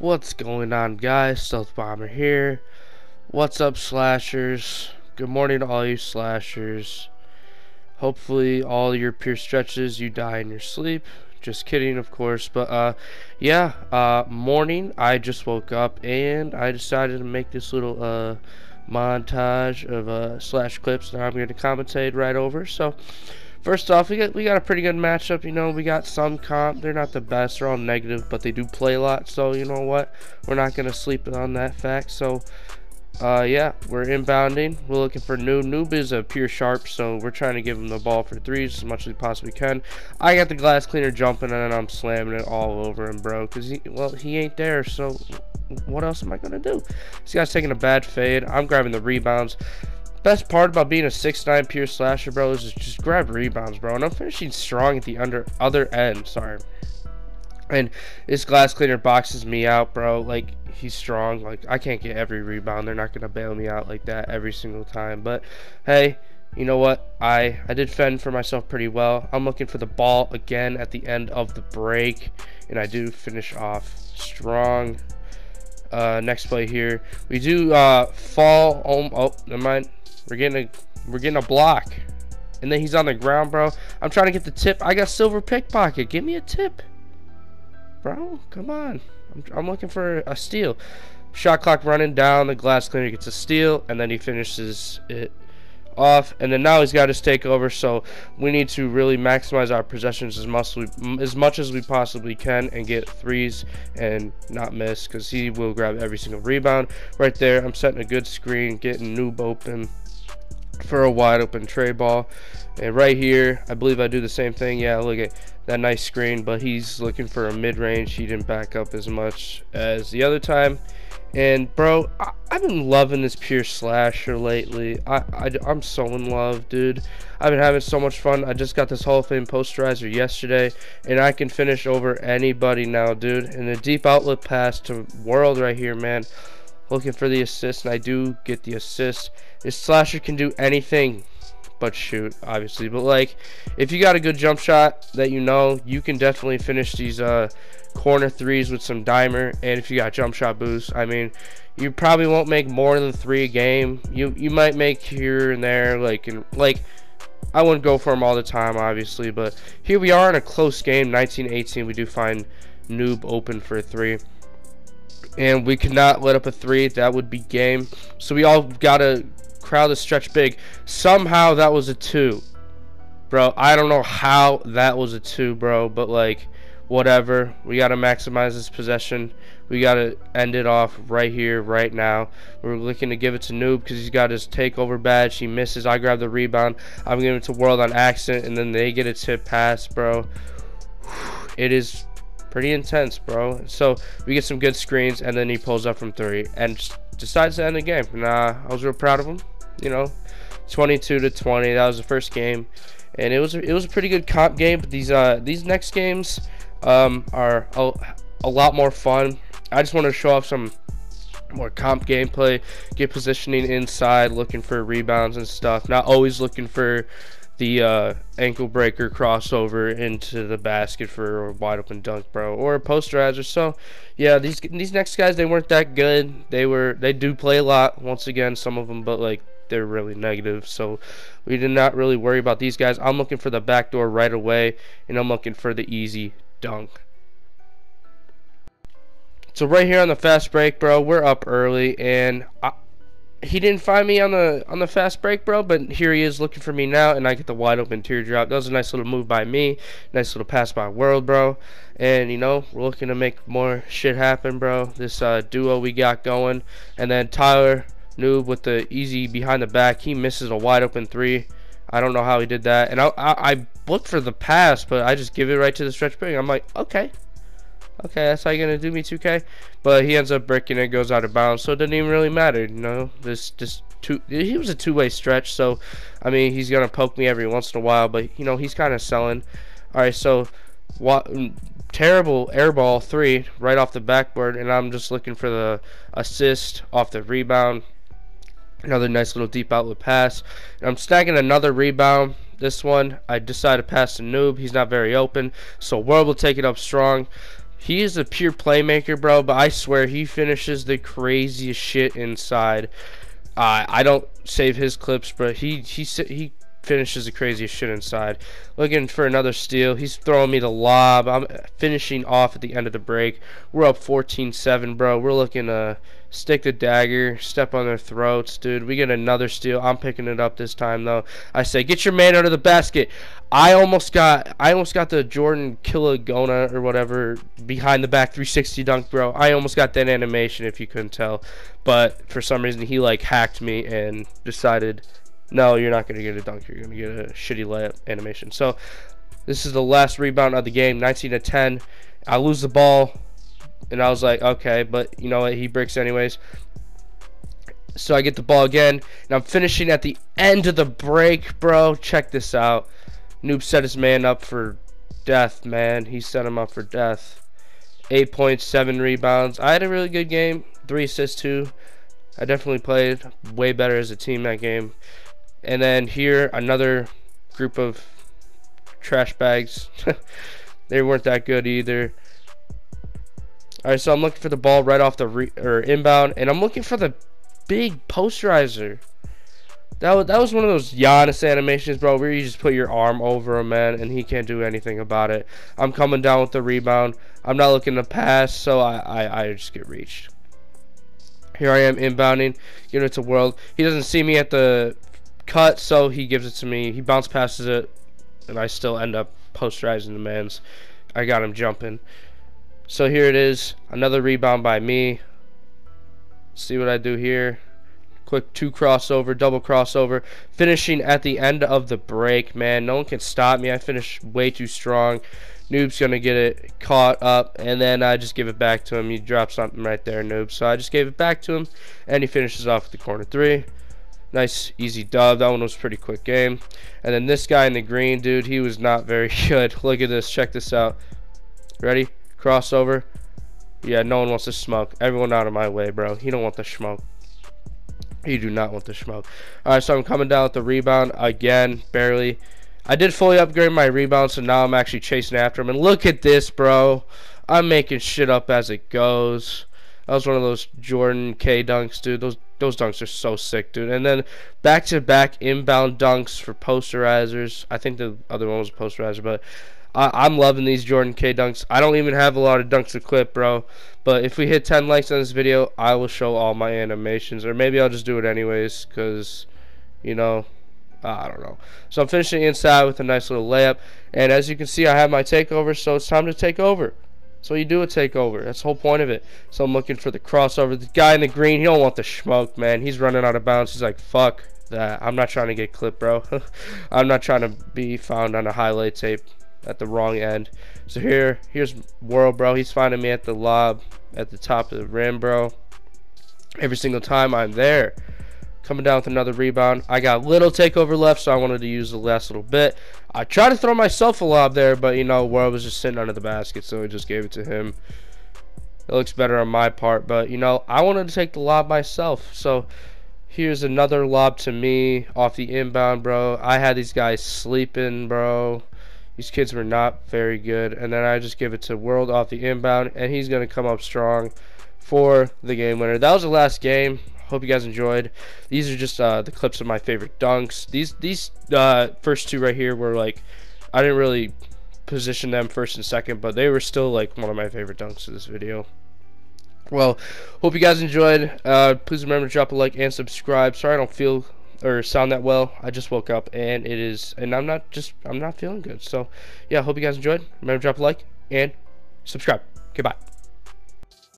What's going on guys? Stealth Bomber here. What's up slashers? Good morning to all you slashers. Hopefully all your pure stretches you die in your sleep. Just kidding of course. But uh yeah, uh morning I just woke up and I decided to make this little uh montage of uh slash clips that I'm gonna commentate right over. So First off, we got we got a pretty good matchup. You know, we got some comp. They're not the best. They're all negative, but they do play a lot. So you know what? We're not gonna sleep on that fact. So, uh, yeah, we're inbounding. We're looking for Noob. Noob is a pure sharp, so we're trying to give him the ball for threes as much as we possibly can. I got the glass cleaner jumping, and I'm slamming it all over him, bro. Cause he, well, he ain't there. So, what else am I gonna do? This guy's taking a bad fade. I'm grabbing the rebounds. Best part about being a 6'9 pure slasher, bro, is just grab rebounds, bro. And I'm finishing strong at the under other end. Sorry. And this glass cleaner boxes me out, bro. Like, he's strong. Like, I can't get every rebound. They're not going to bail me out like that every single time. But, hey, you know what? I, I did fend for myself pretty well. I'm looking for the ball again at the end of the break. And I do finish off strong. Uh, next play here. We do uh, fall. Oh, oh, never mind. We're getting a we're getting a block. And then he's on the ground, bro. I'm trying to get the tip. I got silver pickpocket. Give me a tip. Bro, come on. I'm, I'm looking for a steal. Shot clock running down. The glass cleaner gets a steal. And then he finishes it off. And then now he's got his takeover. So we need to really maximize our possessions as much, as much as we possibly can. And get threes and not miss. Because he will grab every single rebound. Right there. I'm setting a good screen. Getting noob open for a wide open trey ball. And right here, I believe I do the same thing. Yeah, look at that nice screen, but he's looking for a mid-range. He didn't back up as much as the other time. And bro, I, have been loving this pure slasher lately. I, I, I'm so in love, dude. I've been having so much fun. I just got this Hall of Fame posterizer yesterday, and I can finish over anybody now, dude. And a deep outlet pass to World right here, man looking for the assist, and I do get the assist. This slasher can do anything but shoot, obviously. But, like, if you got a good jump shot that you know, you can definitely finish these uh, corner threes with some dimer. And if you got jump shot boost, I mean, you probably won't make more than three a game. You you might make here and there, like, and like, I wouldn't go for them all the time, obviously. But here we are in a close game, 19-18. We do find Noob open for a three and we cannot let up a three. That would be game. So we all got to crowd the stretch big. Somehow that was a two. Bro, I don't know how that was a two, bro, but like, whatever. We got to maximize this possession. We got to end it off right here, right now. We're looking to give it to Noob because he's got his takeover badge. He misses. I grab the rebound. I'm giving it to World on accident, and then they get a tip pass, bro. It is pretty intense, bro. So we get some good screens, and then he pulls up from three and decides to end the game. Nah, I was real proud of him. You know, 22 to 20. That was the first game, and it was it was a pretty good comp game. But these uh these next games um are a, a lot more fun. I just want to show off some more comp gameplay, get positioning inside, looking for rebounds and stuff. Not always looking for the uh, ankle breaker crossover into the basket for a wide open dunk, bro, or a posterizer. So, yeah, these these next guys they weren't that good. They were they do play a lot once again, some of them, but like they're really negative. So we did not really worry about these guys. I'm looking for the back door right away, and I'm looking for the easy dunk. So right here on the fast break, bro, we're up early, and I, he didn't find me on the on the fast break, bro. But here he is looking for me now, and I get the wide open teardrop. That was a nice little move by me. Nice little pass by World, bro. And you know we're looking to make more shit happen, bro. This uh, duo we got going, and then Tyler Noob with the easy behind the back. He misses a wide open three. I don't know how he did that. And I I, I looked for the pass, but I just give it right to the stretch big. I'm like, okay, okay, that's how you're gonna do me 2K. But he ends up breaking it, goes out of bounds, so it doesn't even really matter, you know. This just two he was a two-way stretch, so I mean he's gonna poke me every once in a while, but you know he's kind of selling. All right, so what? Mm, terrible airball three right off the backboard, and I'm just looking for the assist off the rebound. Another nice little deep outlet pass. And I'm snagging another rebound. This one, I decide to pass to Noob. He's not very open. So World will take it up strong. He is a pure playmaker, bro, but I swear he finishes the craziest shit inside. Uh, I don't save his clips, but he he he finishes the craziest shit inside. Looking for another steal. He's throwing me the lob. I'm finishing off at the end of the break. We're up 14-7, bro. We're looking to stick the dagger, step on their throats, dude. We get another steal. I'm picking it up this time though. I say, get your man under the basket. I almost got I almost got the Jordan Kilganon or whatever behind the back 360 dunk, bro. I almost got that animation if you couldn't tell. But for some reason he like hacked me and decided no, you're not going to get a dunk. You're going to get a shitty layup animation. So this is the last rebound of the game, 19 to 10. I lose the ball, and I was like, okay, but you know what? He breaks anyways. So I get the ball again, and I'm finishing at the end of the break, bro. Check this out. Noob set his man up for death, man. He set him up for death. Eight points, seven rebounds. I had a really good game. Three assists, too. I definitely played way better as a team that game. And then here, another group of trash bags. they weren't that good either. Alright, so I'm looking for the ball right off the re or inbound, and I'm looking for the big posterizer. That was, that was one of those Giannis animations, bro, where you just put your arm over a man and he can't do anything about it. I'm coming down with the rebound. I'm not looking to pass, so I, I, I just get reached. Here I am inbounding, giving it to World. He doesn't see me at the cut, so he gives it to me. He bounce passes it, and I still end up posterizing the man's. I got him jumping. So here it is, another rebound by me. See what I do here. Quick two crossover, double crossover. Finishing at the end of the break, man. No one can stop me. I finish way too strong. Noob's going to get it caught up, and then I just give it back to him. He drops something right there, Noob. So I just gave it back to him, and he finishes off with the corner three. Nice, easy dub. That one was pretty quick game. And then this guy in the green, dude, he was not very good. Look at this. Check this out. Ready? Crossover. Yeah, no one wants to smoke. Everyone out of my way, bro. He don't want the smoke. You do not want the smoke. Alright, so I'm coming down with the rebound again, barely. I did fully upgrade my rebound, so now I'm actually chasing after him. And look at this, bro. I'm making shit up as it goes. That was one of those Jordan K dunks, dude. Those those dunks are so sick, dude. And then back to back inbound dunks for posterizers. I think the other one was a posterizer, but I, am loving these Jordan K dunks. I don't even have a lot of dunks to clip, bro. But if we hit 10 likes on this video, I will show all my animations, or maybe I'll just do it anyways, cause you know. I don't know. So I'm finishing inside with a nice little layup. And as you can see, I have my takeover, so it's time to take over. So you do a takeover. That's the whole point of it. So I'm looking for the crossover. The guy in the green, he don't want the smoke, man. He's running out of bounds. He's like, fuck that. I'm not trying to get clipped, bro. I'm not trying to be found on a highlight tape at the wrong end. So here, here's World, bro. He's finding me at the lob, at the top of the rim, bro. Every single time I'm there. Coming down with another rebound. I got little takeover left, so I wanted to use the last little bit. I tried to throw myself a lob there, but, you know, World was just sitting under the basket, so I just gave it to him. It looks better on my part, but, you know, I wanted to take the lob myself. So, here's another lob to me off the inbound, bro. I had these guys sleeping, bro. These kids were not very good. And then I just give it to World off the inbound, and he's going to come up strong for the game winner. That was the last game. Hope you guys enjoyed. These are just uh, the clips of my favorite dunks. These these uh, first two right here were like, I didn't really position them first and second, but they were still like one of my favorite dunks of this video. Well, hope you guys enjoyed. Uh, please remember to drop a like and subscribe. Sorry I don't feel or sound that well. I just woke up and it is, and I'm not just, I'm not feeling good. So, yeah, hope you guys enjoyed. Remember to drop a like and subscribe. Goodbye.